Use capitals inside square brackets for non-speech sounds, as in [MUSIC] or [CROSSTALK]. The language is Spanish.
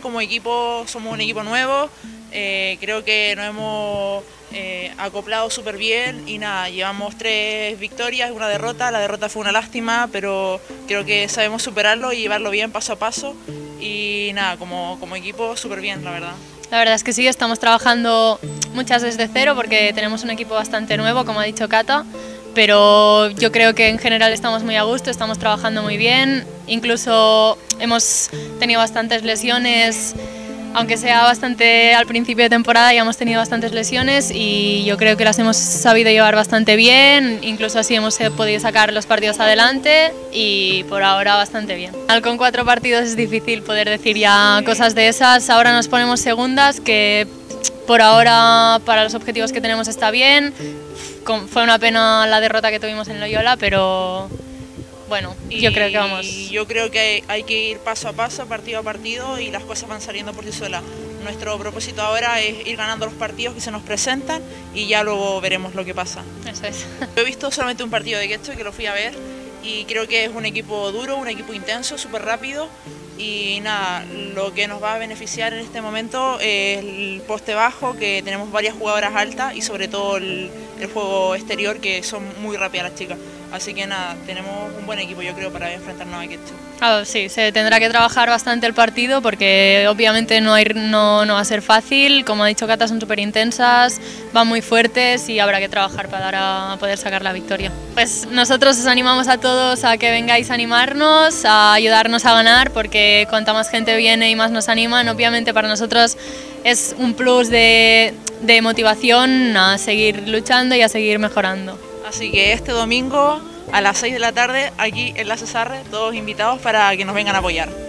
como equipo, somos un equipo nuevo. Eh, creo que nos hemos eh, acoplado súper bien y nada, llevamos tres victorias, una derrota. La derrota fue una lástima, pero creo que sabemos superarlo y llevarlo bien paso a paso. Y nada, como, como equipo, súper bien, la verdad. La verdad es que sí, estamos trabajando muchas desde cero porque tenemos un equipo bastante nuevo, como ha dicho Cata pero yo creo que en general estamos muy a gusto, estamos trabajando muy bien, incluso hemos tenido bastantes lesiones, aunque sea bastante al principio de temporada ya hemos tenido bastantes lesiones y yo creo que las hemos sabido llevar bastante bien, incluso así hemos podido sacar los partidos adelante y por ahora bastante bien. Con cuatro partidos es difícil poder decir ya cosas de esas, ahora nos ponemos segundas que por ahora para los objetivos que tenemos está bien, fue una pena la derrota que tuvimos en Loyola, pero bueno, yo creo que vamos. Yo creo que hay que ir paso a paso, partido a partido y las cosas van saliendo por sí solas. Nuestro propósito ahora es ir ganando los partidos que se nos presentan y ya luego veremos lo que pasa. Eso es. [LAUGHS] Yo he visto solamente un partido de Getcho que lo fui a ver y creo que es un equipo duro, un equipo intenso, súper rápido y nada, lo que nos va a beneficiar en este momento es el poste bajo, que tenemos varias jugadoras altas y sobre todo el, el juego exterior, que son muy rápidas las chicas. Así que nada, tenemos un buen equipo yo creo para enfrentarnos a Quecho. Ah, sí, se tendrá que trabajar bastante el partido porque obviamente no, hay, no, no va a ser fácil. Como ha dicho Cata, son súper intensas, van muy fuertes y habrá que trabajar para dar a, poder sacar la victoria. Pues nosotros os animamos a todos a que vengáis a animarnos, a ayudarnos a ganar porque cuanta más gente viene y más nos animan, obviamente para nosotros es un plus de, de motivación a seguir luchando y a seguir mejorando. Así que este domingo a las 6 de la tarde aquí en la Cesarre, todos invitados para que nos vengan a apoyar.